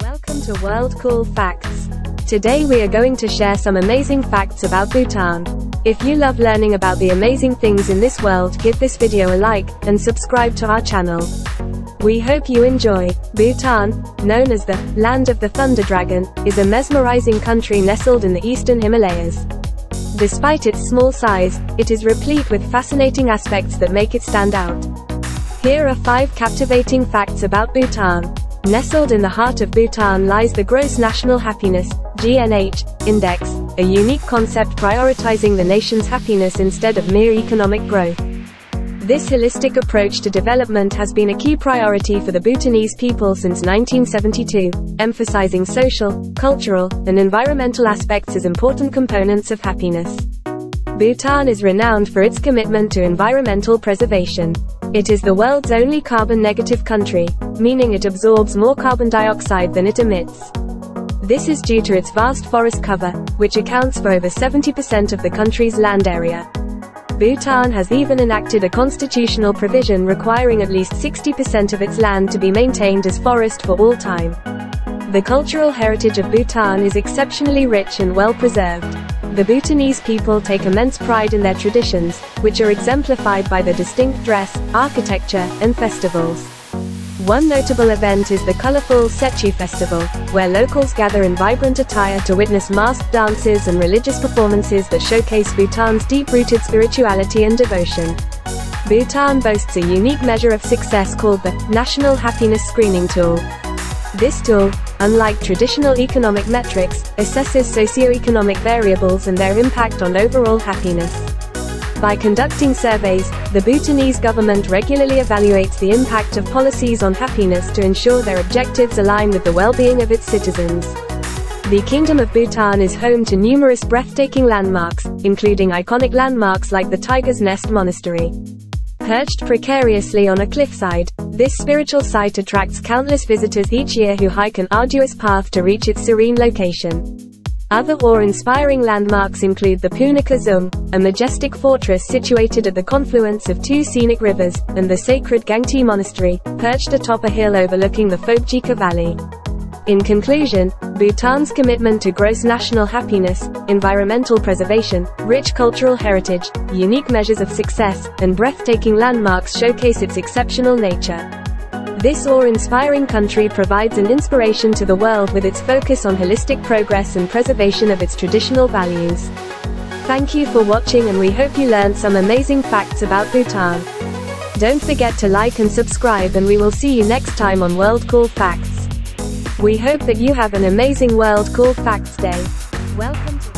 Welcome to World Cool Facts. Today we are going to share some amazing facts about Bhutan. If you love learning about the amazing things in this world, give this video a like, and subscribe to our channel. We hope you enjoy. Bhutan, known as the Land of the Thunder Dragon, is a mesmerizing country nestled in the eastern Himalayas. Despite its small size, it is replete with fascinating aspects that make it stand out. Here are 5 captivating facts about Bhutan. Nestled in the heart of Bhutan lies the Gross National Happiness GNH, Index, a unique concept prioritizing the nation's happiness instead of mere economic growth. This holistic approach to development has been a key priority for the Bhutanese people since 1972, emphasizing social, cultural, and environmental aspects as important components of happiness. Bhutan is renowned for its commitment to environmental preservation. It is the world's only carbon-negative country, meaning it absorbs more carbon dioxide than it emits. This is due to its vast forest cover, which accounts for over 70% of the country's land area. Bhutan has even enacted a constitutional provision requiring at least 60% of its land to be maintained as forest for all time. The cultural heritage of Bhutan is exceptionally rich and well preserved. The Bhutanese people take immense pride in their traditions, which are exemplified by the distinct dress, architecture, and festivals. One notable event is the colorful Tsechu Festival, where locals gather in vibrant attire to witness masked dances and religious performances that showcase Bhutan's deep-rooted spirituality and devotion. Bhutan boasts a unique measure of success called the National Happiness Screening Tool. This tool, unlike traditional economic metrics, assesses socio-economic variables and their impact on overall happiness. By conducting surveys, the Bhutanese government regularly evaluates the impact of policies on happiness to ensure their objectives align with the well-being of its citizens. The Kingdom of Bhutan is home to numerous breathtaking landmarks, including iconic landmarks like the Tiger's Nest Monastery. Perched precariously on a cliffside, this spiritual site attracts countless visitors each year who hike an arduous path to reach its serene location. Other awe-inspiring landmarks include the Punakha Dzong, a majestic fortress situated at the confluence of two scenic rivers, and the sacred Gangtey Monastery, perched atop a hill overlooking the Phobjikha Valley. In conclusion, Bhutan's commitment to gross national happiness, environmental preservation, rich cultural heritage, unique measures of success, and breathtaking landmarks showcase its exceptional nature. This awe-inspiring country provides an inspiration to the world with its focus on holistic progress and preservation of its traditional values. Thank you for watching and we hope you learned some amazing facts about Bhutan. Don't forget to like and subscribe and we will see you next time on World Cool Facts. We hope that you have an amazing World Cool Facts Day. Welcome